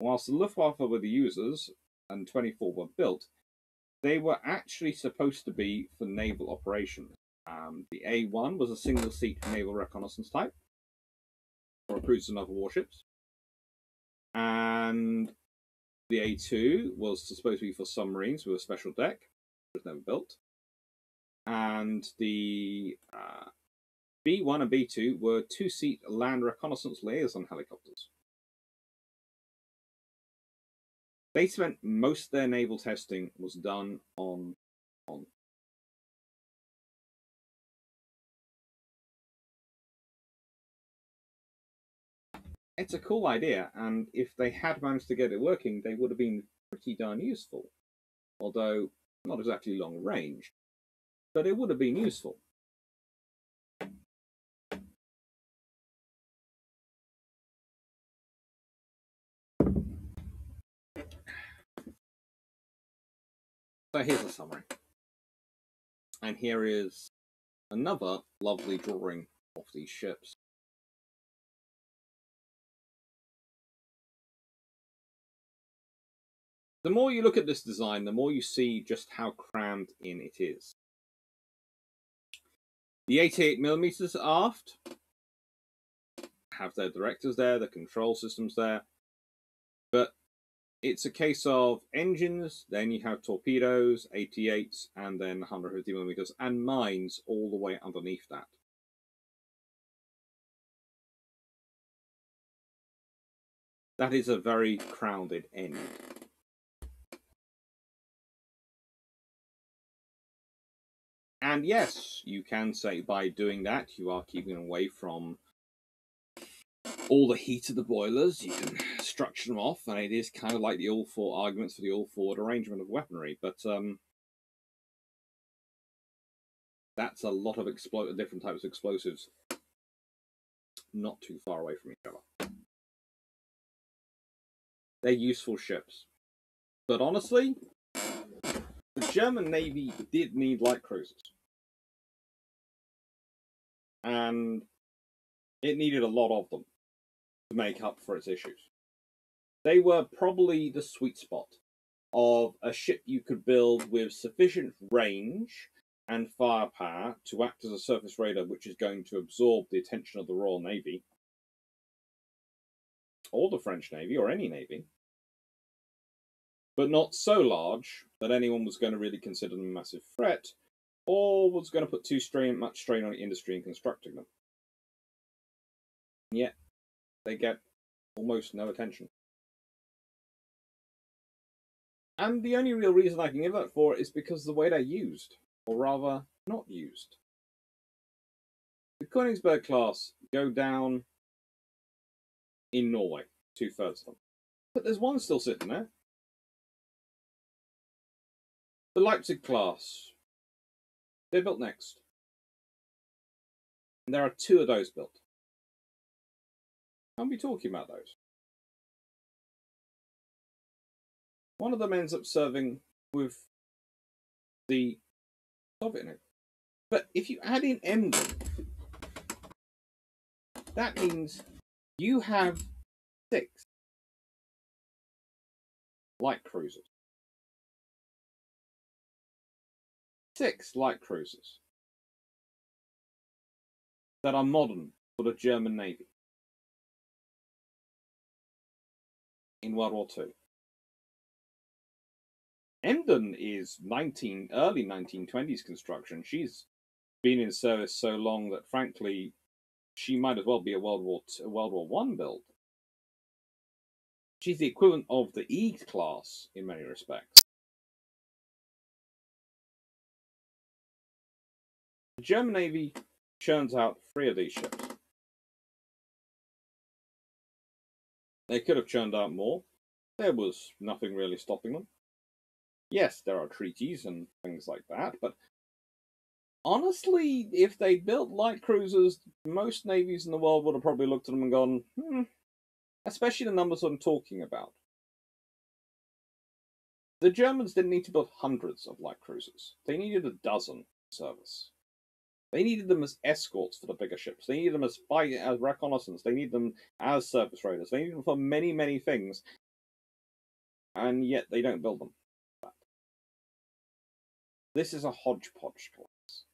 whilst the Luftwaffe were the users and 24 were built, they were actually supposed to be for naval operations. Um, the A1 was a single seat naval reconnaissance type for cruisers and other warships. And the A2 was supposed to be for submarines with a special deck, was never built. And the uh, B1 and B2 were two seat land reconnaissance liaison helicopters. They spent most of their naval testing was done on on it's a cool idea, and if they had managed to get it working, they would have been pretty darn useful. Although not exactly long range, but it would have been useful. So here's a summary. And here is another lovely drawing of these ships. The more you look at this design, the more you see just how crammed in it is. The 88mm aft have their directors there, the control systems there, but it's a case of engines, then you have torpedoes, 88s, and then 150mm, and mines all the way underneath that. That is a very crowded end. And yes, you can say by doing that you are keeping away from all the heat of the boilers. You can structure them off, and it is kind of like the all four arguments for the all forward arrangement of weaponry. But um, that's a lot of different types of explosives, not too far away from each other. They're useful ships, but honestly, the German Navy did need light cruisers and it needed a lot of them to make up for its issues. They were probably the sweet spot of a ship you could build with sufficient range and firepower to act as a surface raider which is going to absorb the attention of the Royal Navy or the French Navy or any navy, but not so large that anyone was going to really consider them a massive threat or was going to put too strain, much strain on the industry in constructing them. And yet, they get almost no attention. And the only real reason I can give that for is because the way they're used, or rather, not used. The Königsberg class go down in Norway, two thirds of them. But there's one still sitting there. The Leipzig class they're built next. And there are two of those built. I'll be talking about those. One of them ends up serving with the Soviet Navy. But if you add in Emden, that means you have six light cruisers. Six light cruisers that are modern for the German Navy in World War II. Emden is 19 early 1920s construction. She's been in service so long that frankly she might as well be a World War II, World War One build. She's the equivalent of the E class in many respects. German Navy churns out three of these ships. They could have churned out more. There was nothing really stopping them. Yes, there are treaties and things like that, but honestly, if they built light cruisers, most navies in the world would have probably looked at them and gone, hmm, especially the numbers I'm talking about. The Germans didn't need to build hundreds of light cruisers. They needed a dozen service. They needed them as escorts for the bigger ships. They needed them as fight as reconnaissance. They needed them as surface raiders. They needed them for many, many things. and yet they don't build them. This is a hodgepodge class.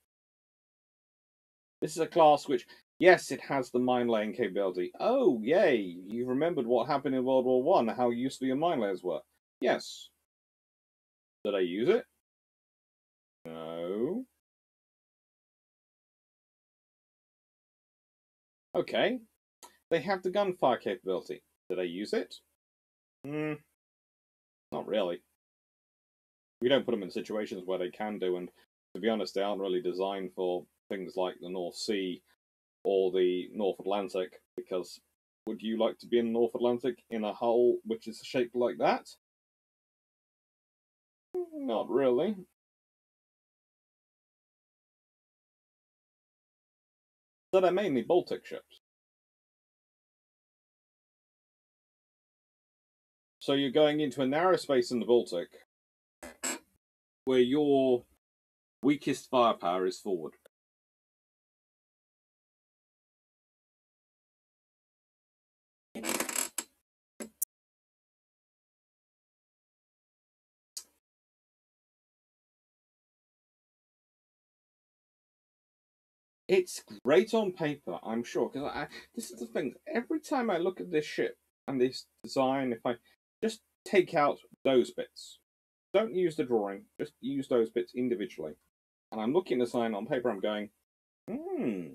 This is a class which, yes, it has the mine laying capability. Oh, yay! You remembered what happened in World War One, how useful your mine layers were. Yes. Did I use it? No. Okay. They have the gunfire capability. Did I use it? Hmm. Not really. We don't put them in situations where they can do, and to be honest, they aren't really designed for things like the North Sea or the North Atlantic, because would you like to be in the North Atlantic in a hull which is shaped like that? Not really. So they're mainly Baltic ships. So you're going into a narrow space in the Baltic where your weakest firepower is forward. It's great on paper, I'm sure, because I, this is the thing. Every time I look at this ship and this design, if I just take out those bits, don't use the drawing, just use those bits individually. And I'm looking at the sign on paper, I'm going, hmm,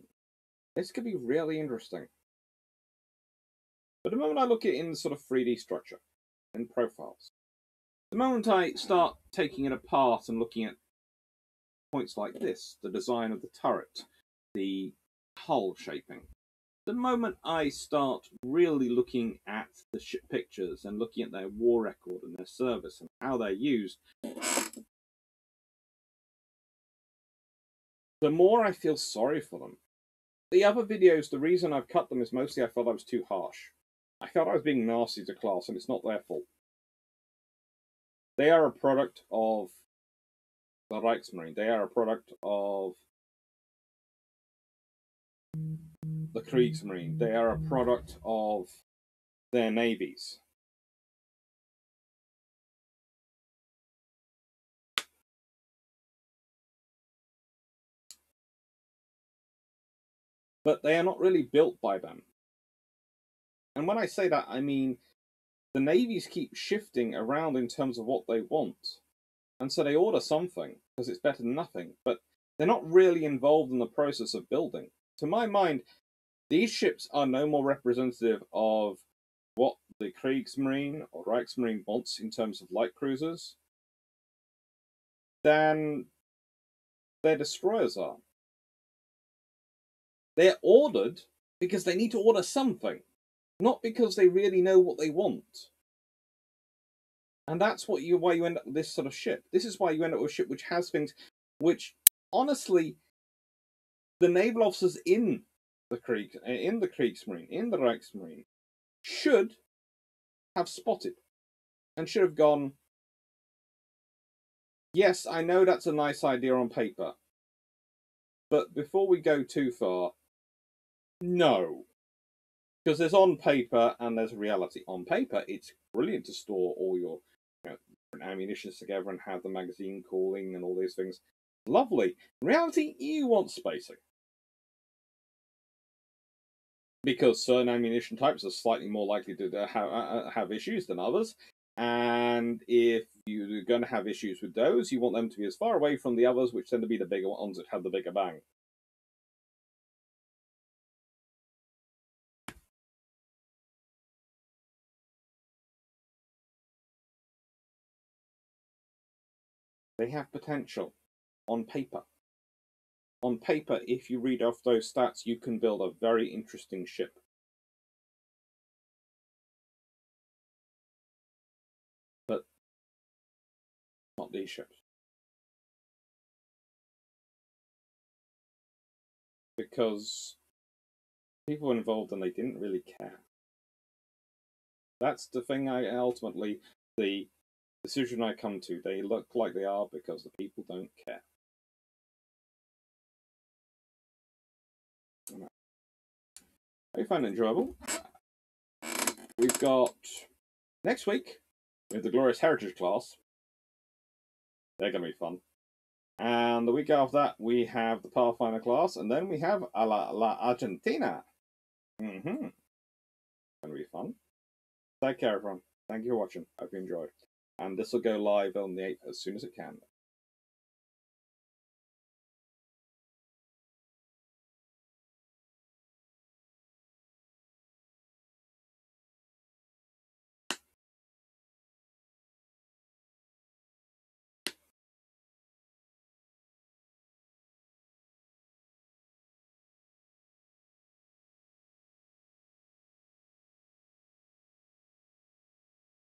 this could be really interesting. But the moment I look at it in the sort of 3D structure and profiles, the moment I start taking it apart and looking at points like this, the design of the turret, the hull shaping. The moment I start really looking at the ship pictures and looking at their war record and their service and how they're used, the more I feel sorry for them. The other videos, the reason I've cut them is mostly I felt I was too harsh. I felt I was being nasty to class, and it's not their fault. They are a product of the Reichsmarine. They are a product of the Kriegsmarine. They are a product of their navies. But they are not really built by them. And when I say that, I mean the navies keep shifting around in terms of what they want. And so they order something because it's better than nothing, but they're not really involved in the process of building to my mind, these ships are no more representative of what the Kriegsmarine or Reichsmarine wants in terms of light cruisers than their destroyers are. They're ordered because they need to order something, not because they really know what they want. And that's what you why you end up with this sort of ship. This is why you end up with a ship which has things which honestly the naval officers in the Krieg, eh, in the Kriegsmarine, in the Reichsmarine, should have spotted and should have gone. Yes, I know that's a nice idea on paper, but before we go too far, no, because there's on paper and there's reality. On paper, it's brilliant to store all your you know, together and have the magazine cooling and all these things. Lovely. In reality, you want spacing because certain ammunition types are slightly more likely to have, uh, uh, have issues than others. And if you're going to have issues with those, you want them to be as far away from the others, which tend to be the bigger ones that have the bigger bang. They have potential on paper on paper, if you read off those stats, you can build a very interesting ship. But not these ships. Because people were involved and they didn't really care. That's the thing I ultimately, the decision I come to. They look like they are because the people don't care. I find it enjoyable. We've got next week. We have the Glorious Heritage class. They're going to be fun. And the week after that, we have the Pathfinder class, and then we have a La, La Argentina. Mm-hmm. Going to be fun. Take care, everyone. Thank you for watching. Hope you enjoyed. And this will go live on the 8th as soon as it can.